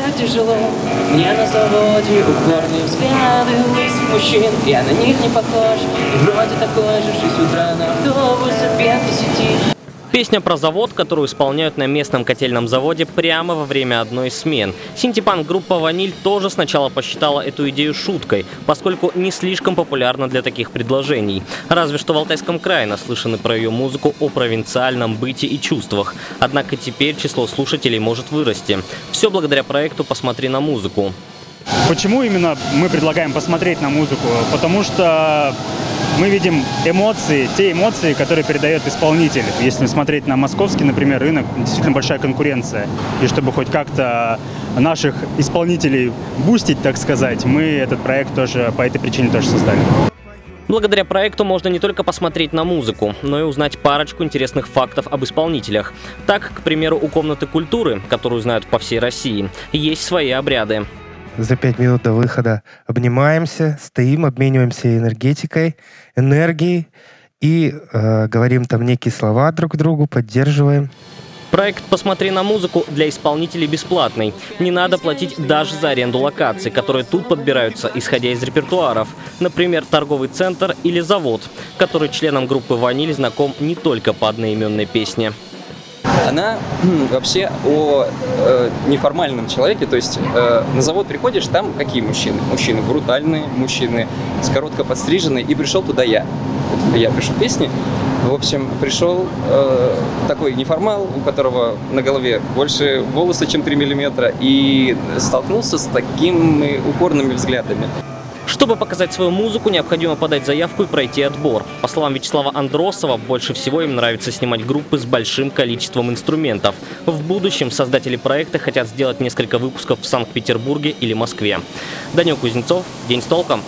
так тяжело. Мне на заводе упорные взгляды лысых мужчин Я на них не похож, и вроде такой же Шесть утра на автобусе без десяти Песня про завод, которую исполняют на местном котельном заводе прямо во время одной смен. Синтепанк группа «Ваниль» тоже сначала посчитала эту идею шуткой, поскольку не слишком популярна для таких предложений. Разве что в Алтайском крае наслышаны про ее музыку о провинциальном быте и чувствах. Однако теперь число слушателей может вырасти. Все благодаря проекту «Посмотри на музыку». Почему именно мы предлагаем посмотреть на музыку? Потому что мы видим эмоции, те эмоции, которые передает исполнитель. Если смотреть на московский, например, рынок, действительно большая конкуренция. И чтобы хоть как-то наших исполнителей бустить, так сказать, мы этот проект тоже по этой причине тоже создали. Благодаря проекту можно не только посмотреть на музыку, но и узнать парочку интересных фактов об исполнителях. Так, к примеру, у комнаты культуры, которую знают по всей России, есть свои обряды за пять минут до выхода обнимаемся, стоим, обмениваемся энергетикой, энергией и э, говорим там некие слова друг другу, поддерживаем. Проект «Посмотри на музыку» для исполнителей бесплатный. Не надо платить даже за аренду локаций, которые тут подбираются, исходя из репертуаров. Например, торговый центр или завод, который членам группы «Ваниль» знаком не только по одноименной песне она вообще о э, неформальном человеке, то есть э, на завод приходишь, там какие мужчины? Мужчины брутальные, мужчины с коротко подстриженные, и пришел туда я. Я пишу песни, в общем, пришел э, такой неформал, у которого на голове больше волоса, чем 3 миллиметра, и столкнулся с такими упорными взглядами. Чтобы показать свою музыку, необходимо подать заявку и пройти отбор. По словам Вячеслава Андросова, больше всего им нравится снимать группы с большим количеством инструментов. В будущем создатели проекта хотят сделать несколько выпусков в Санкт-Петербурге или Москве. Данил Кузнецов, День с толком.